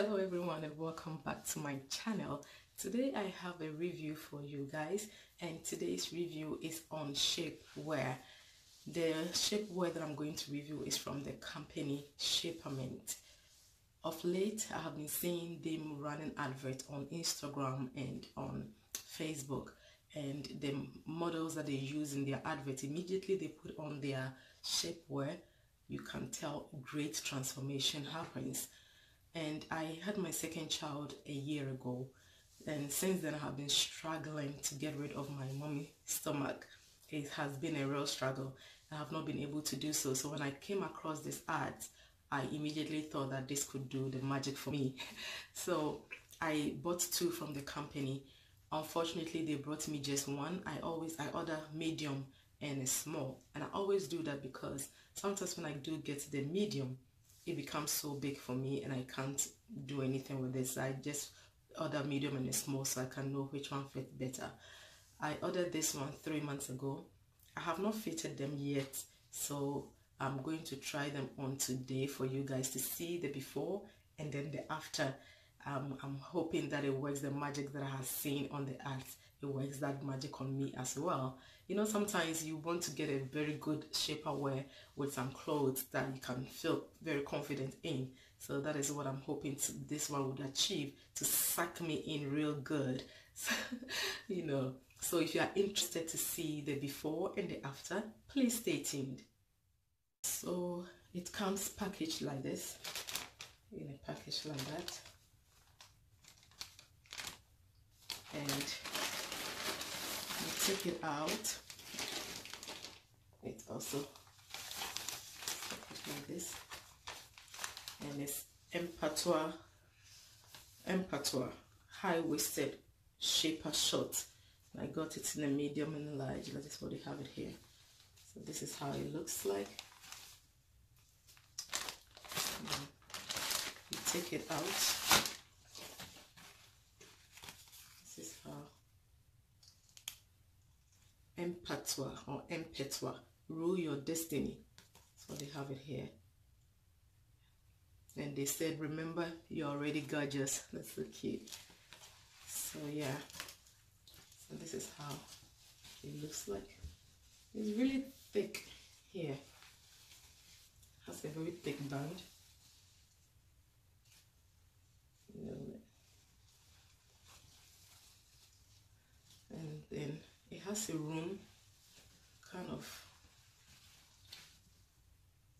hello everyone and welcome back to my channel. Today i have a review for you guys and today's review is on shapewear. The shapewear that i'm going to review is from the company shapermint of late i have been seeing them running advert on instagram and on facebook and the models that they use in their advert immediately they put on their shapewear you can tell great transformation happens and I had my second child a year ago. And since then I have been struggling to get rid of my mommy stomach. It has been a real struggle. I have not been able to do so. So when I came across this ad I immediately thought that this could do the magic for me. So I bought two from the company. Unfortunately they brought me just one. I always I order medium and a small. And I always do that because sometimes when I do get the medium it becomes so big for me and I can't do anything with this. I just order medium and small so I can know which one fits better. I ordered this one three months ago. I have not fitted them yet so I'm going to try them on today for you guys to see the before and then the after. Um, I'm hoping that it works the magic that I have seen on the ads. It works that magic on me as well. You know sometimes you want to get a very good shapewear with some clothes that you can feel very confident in. So that is what i'm hoping to, this one would achieve to suck me in real good. You know so if you are interested to see the before and the after please stay tuned. So it comes packaged like this. In a package like that. And take it out. It also like this. And it's Empetua Empetua high-waisted shaper short I got it in a medium and large. That is what they have it here. So this is how it looks like. You take it out Empetua or Empetua rule your destiny. So they have it here. And they said remember you're already gorgeous. That's so cute. So yeah. So this is how it looks like. It's really thick here. Has a very thick band. And then has a room kind of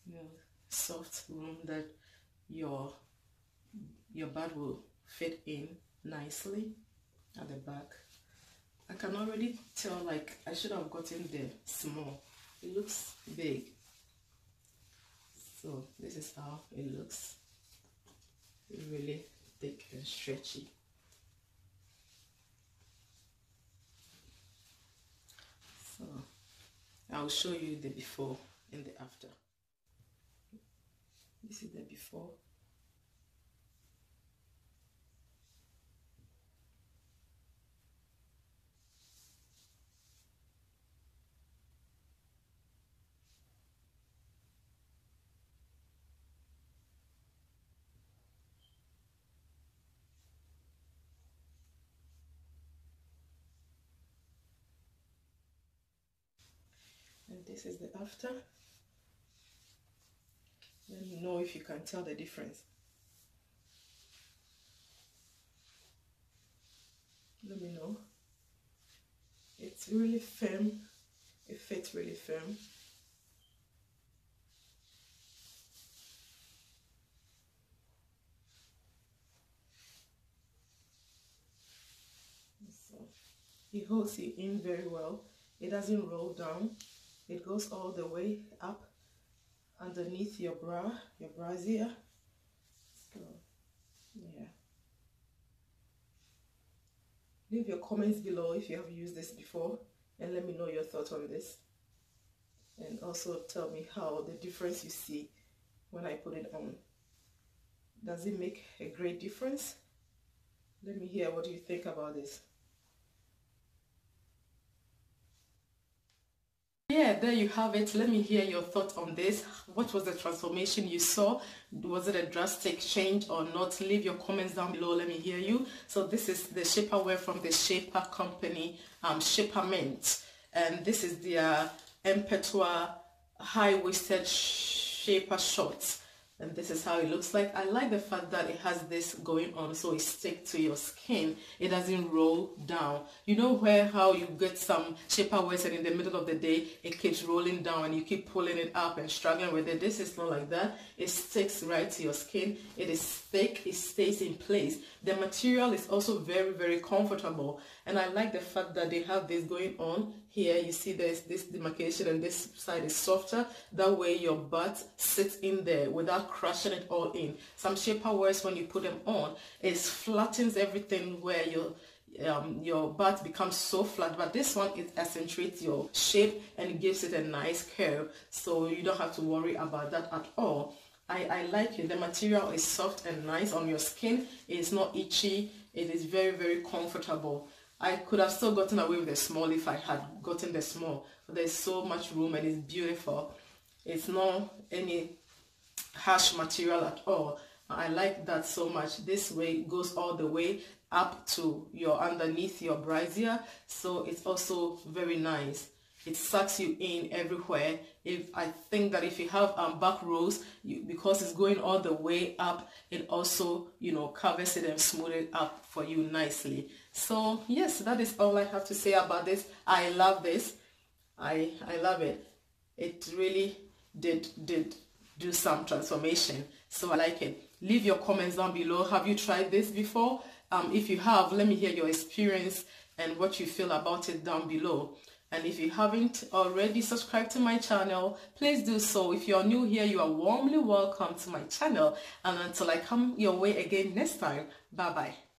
you know soft room that your your bed will fit in nicely at the back. I can already tell like I should have gotten the small. It looks big. So this is how it looks. Really thick and stretchy so I'll show you the before and the after. This is the before and this is the after. Let me know if you can tell the difference. Let me know. It's really firm. It fits really firm. So it holds you in very well. It doesn't roll down it goes all the way up underneath your bra your brassiere so yeah. Leave your comments below if you have used this before and let me know your thoughts on this. And also tell me how the difference you see when I put it on. Does it make a great difference? Let me hear what you think about this yeah, there you have it. Let me hear your thoughts on this. What was the transformation you saw? Was it a drastic change or not? Leave your comments down below. Let me hear you. So this is the shaperwear from the Shaper company, um, Shapermint. And this is their Empetua high-waisted shaper shorts and this is how it looks like. I like the fact that it has this going on so it sticks to your skin. It doesn't roll down. You know where how you get some shaper wears and in the middle of the day it keeps rolling down and you keep pulling it up and struggling with it. This is not like that. It sticks right to your skin. It is thick. It stays in place. The material is also very very comfortable. And i like the fact that they have this going on here you see there's this demarcation and this side is softer. That way your butt sits in there without crushing it all in. Some shaper wears when you put them on it flattens everything where your um, your butt becomes so flat. But this one it accentuates your shape and gives it a nice curve. So you don't have to worry about that at all. I, I like it. The material is soft and nice on your skin. It's not itchy. It is very very comfortable I could have still gotten away with the small if I had gotten the small. But there's so much room and it's beautiful. It's not any harsh material at all. I like that so much. This way goes all the way up to your underneath your brassiere. So it's also very nice. It sucks you in everywhere. If I think that if you have um, back rows, you, because it's going all the way up, it also, you know, covers it and smooth it up for you nicely. So yes, that is all I have to say about this. I love this. I I love it. It really did did do some transformation. So I like it. Leave your comments down below. Have you tried this before? Um, if you have, let me hear your experience and what you feel about it down below. And if you haven't already subscribed to my channel, please do so. If you're new here, you are warmly welcome to my channel. And until I come your way again next time, bye-bye.